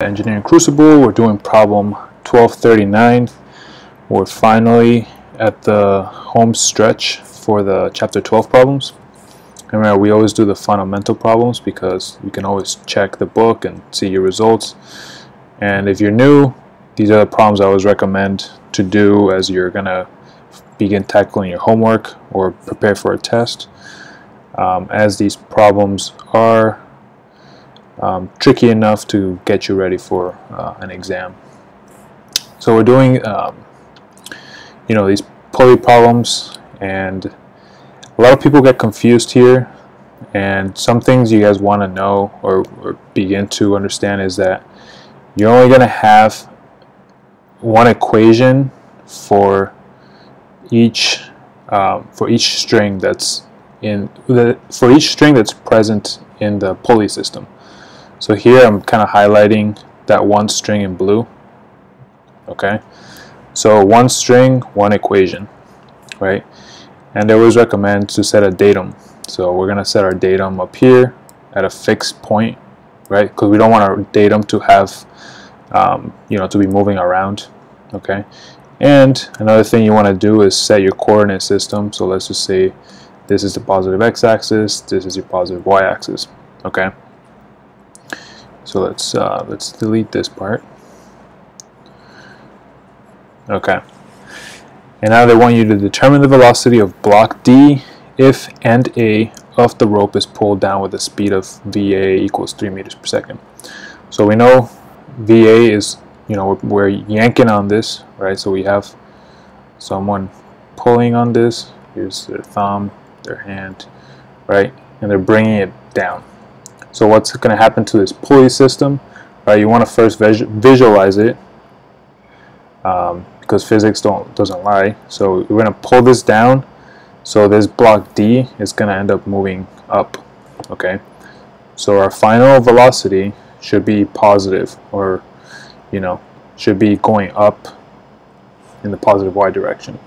Engineering Crucible. We're doing problem 1239. We're finally at the home stretch for the chapter 12 problems. Remember, we always do the fundamental problems because you can always check the book and see your results. And if you're new, these are the problems I always recommend to do as you're going to begin tackling your homework or prepare for a test. Um, as these problems are um, tricky enough to get you ready for uh, an exam. So we're doing, um, you know, these pulley problems, and a lot of people get confused here. And some things you guys want to know or, or begin to understand is that you're only going to have one equation for each um, for each string that's in the for each string that's present in the pulley system. So here I'm kind of highlighting that one string in blue. Okay, so one string, one equation, right? And they always recommend to set a datum. So we're gonna set our datum up here at a fixed point, right? Because we don't want our datum to have, um, you know, to be moving around. Okay, and another thing you want to do is set your coordinate system. So let's just say this is the positive x-axis, this is your positive y-axis. Okay. So let's uh, let's delete this part. Okay. And now they want you to determine the velocity of block D if and A of the rope is pulled down with a speed of VA equals 3 meters per second. So we know VA is, you know, we're, we're yanking on this, right? So we have someone pulling on this. Here's their thumb, their hand, right? And they're bringing it down. So what's going to happen to this pulley system? Right, you want to first visualize it um, because physics don't doesn't lie. So we're going to pull this down. So this block D is going to end up moving up. Okay. So our final velocity should be positive, or you know, should be going up in the positive y direction.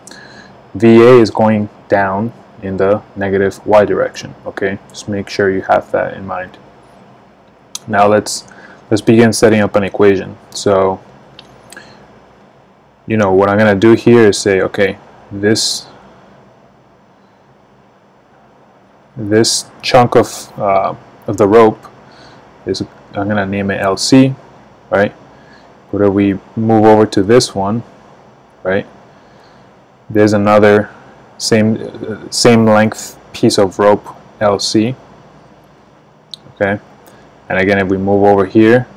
VA is going down in the negative y direction. Okay, just make sure you have that in mind. Now let's let's begin setting up an equation. So you know what I'm gonna do here is say okay this this chunk of uh, of the rope is I'm gonna name it LC right? Whether we move over to this one right? There's another same uh, same length piece of rope LC okay and again, if we move over here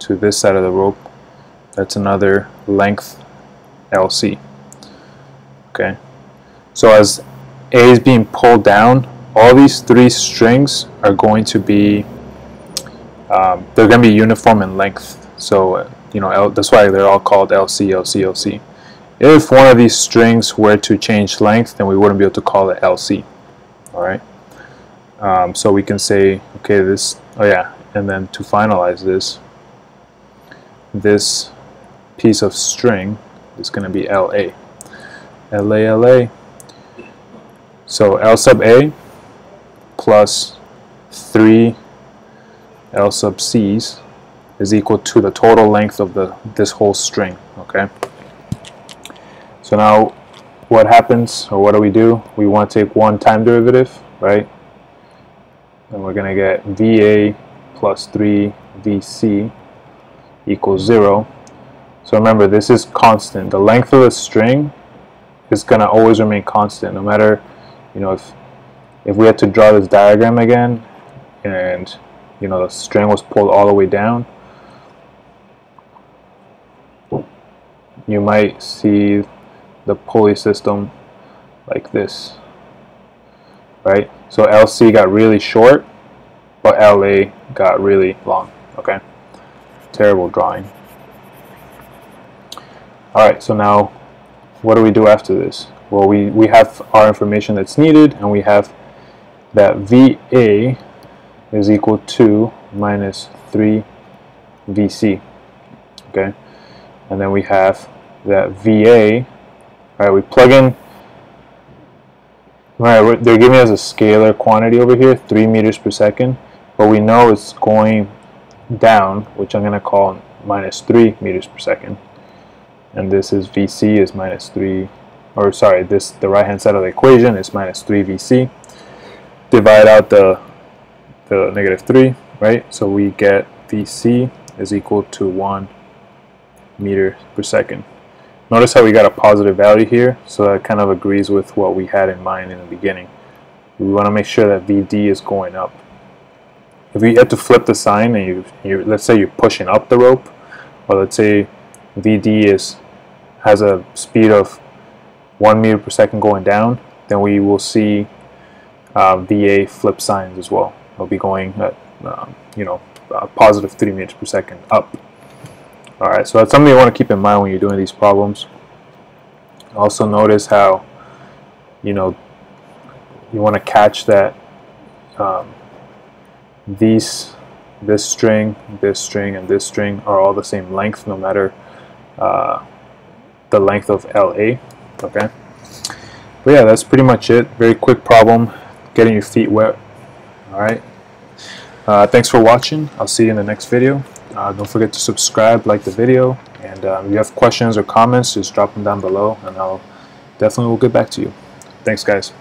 to this side of the rope, that's another length LC. Okay. So as A is being pulled down, all these three strings are going to be um, they're going to be uniform in length. So you know L, that's why they're all called LC, LC, LC. If one of these strings were to change length, then we wouldn't be able to call it LC. All right. Um, so we can say, okay, this. Oh yeah, and then to finalize this this piece of string is going to be LA LA LA so L sub A plus 3 L sub C's is equal to the total length of the this whole string okay? So now what happens or what do we do? We want to take one time derivative right? And we're going to get VA plus 3 VC equals 0. So remember, this is constant. The length of the string is going to always remain constant, no matter, you know, if, if we had to draw this diagram again, and, you know, the string was pulled all the way down, you might see the pulley system like this, right? So LC got really short, but LA got really long. Okay, terrible drawing. All right, so now what do we do after this? Well, we, we have our information that's needed, and we have that VA is equal to minus 3 VC. Okay, and then we have that VA. All right, we plug in. All right, they're giving us a scalar quantity over here, 3 meters per second but we know it's going down, which I'm going to call minus 3 meters per second. And this is VC is minus 3, or sorry, this the right hand side of the equation is minus 3 VC. Divide out the, the negative 3, right? So we get VC is equal to 1 meter per second. Notice how we got a positive value here, so that kind of agrees with what we had in mind in the beginning. We want to make sure that VD is going up. If you had to flip the sign and you, you let's say you're pushing up the rope, or let's say VD is has a speed of one meter per second going down, then we will see uh, VA flip signs as well. It'll be going at um, you know positive three meters per second up. All right, so that's something you want to keep in mind when you're doing these problems. Also notice how you know you want to catch that um, these this string, this string, and this string are all the same length no matter uh, the length of LA. Okay. But yeah, that's pretty much it. Very quick problem, getting your feet wet. All right. Uh, thanks for watching. I'll see you in the next video. Uh, don't forget to subscribe, like the video, and um, if you have questions or comments, just drop them down below, and I'll definitely will get back to you. Thanks, guys.